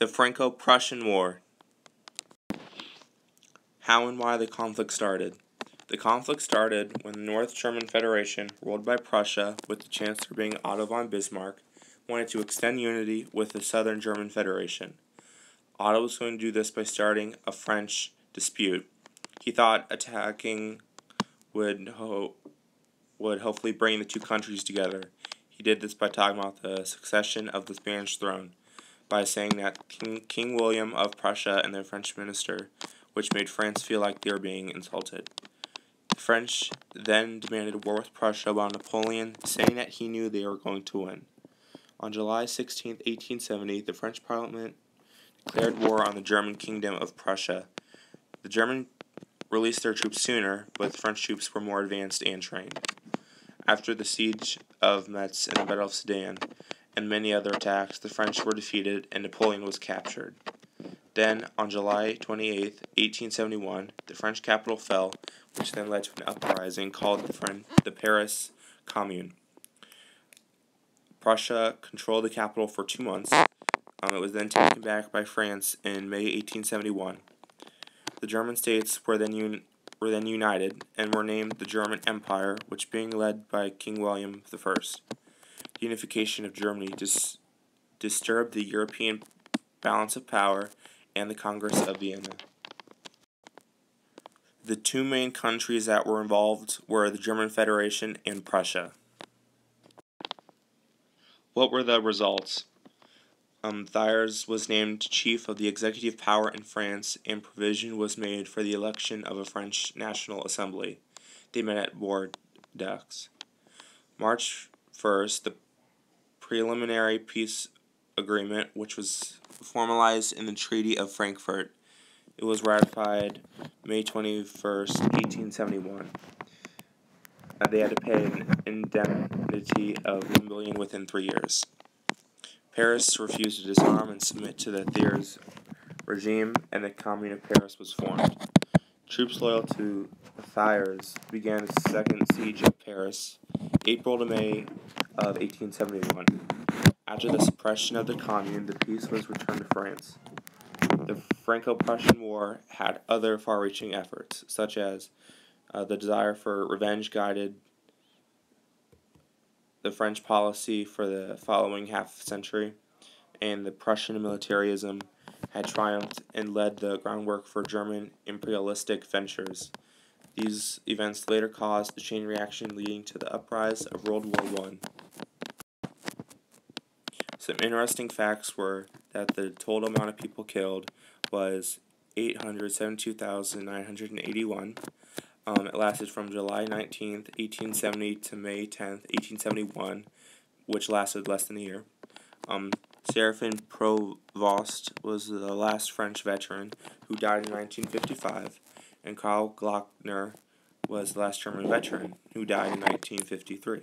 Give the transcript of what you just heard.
The Franco Prussian War. How and why the conflict started. The conflict started when the North German Federation, ruled by Prussia, with the Chancellor being Otto von Bismarck, wanted to extend unity with the Southern German Federation. Otto was going to do this by starting a French dispute. He thought attacking would ho- would hopefully bring the two countries together. He did this by talking about the succession of the Spanish throne, by saying that King, King William of Prussia and the French minister, which made France feel like they were being insulted. The French then demanded war with Prussia while Napoleon saying that he knew they were going to win. On July 16, 1870, the French Parliament declared war on the German Kingdom of Prussia. The German released their troops sooner, but the French troops were more advanced and trained. After the siege of Metz and the Battle of Sedan and many other attacks, the French were defeated and Napoleon was captured. Then, on July 28, 1871, the French capital fell, which then led to an uprising called the, French, the Paris Commune. Prussia controlled the capital for two months. Um, it was then taken back by France in May 1871. The German states were then un- were then united and were named the German Empire, which being led by King William I. Unification of Germany dis- disturbed the European balance of power and the Congress of Vienna. The two main countries that were involved were the German Federation and Prussia. What were the results? Um, Thiers was named chief of the executive power in France, and provision was made for the election of a French National Assembly. They met at Bordeaux. March 1st, the preliminary peace agreement, which was formalized in the Treaty of Frankfurt, it was ratified May 21st, 1871. Uh, they had to pay an indemnity of 1 million within three years. Paris refused to disarm and submit to the Thiers regime, and the Commune of Paris was formed. Troops loyal to Thiers began a second siege of Paris, April to May of 1871. After the suppression of the Commune, the peace was returned to France. The Franco Prussian War had other far reaching efforts, such as uh, the desire for revenge guided the French policy for the following half century, and the Prussian militarism had triumphed and led the groundwork for German imperialistic ventures. These events later caused the chain reaction leading to the uprise of World War I. Some interesting facts were that the total amount of people killed was 872,981. Um, it lasted from July 19th, 1870 to May 10th, 1871, which lasted less than a year. Um, Seraphine Provost was the last French veteran who died in 1955, and Karl Glockner was the last German veteran who died in 1953.